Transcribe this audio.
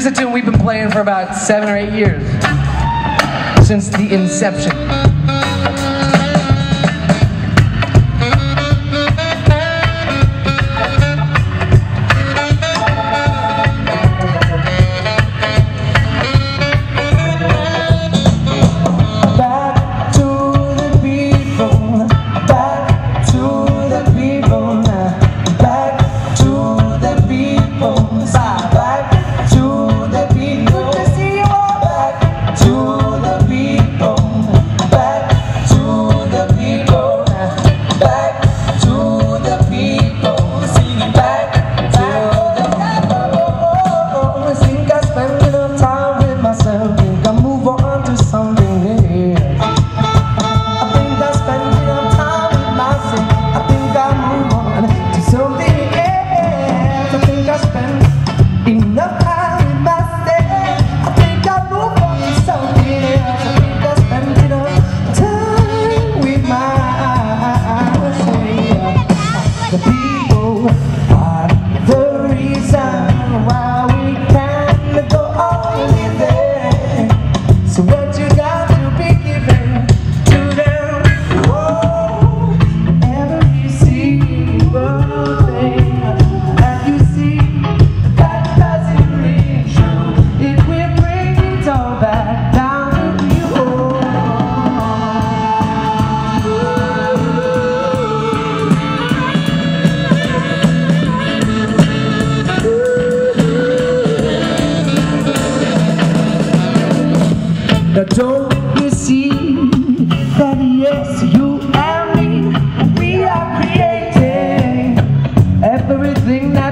Here's a tune we've been playing for about seven or eight years, since the inception. Enough see that yes, you and me, we are creating everything that